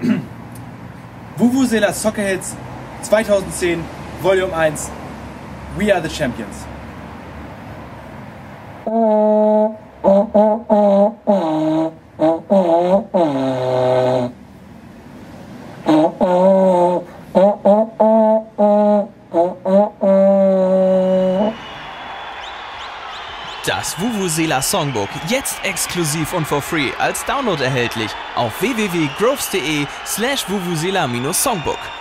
Vuvuzela Soccer Hits 2010 Volume 1 We are the Champions. Das Vuvuzela Songbook jetzt exklusiv und for free als Download erhältlich auf www.groves.de slash vuvuzela-songbook.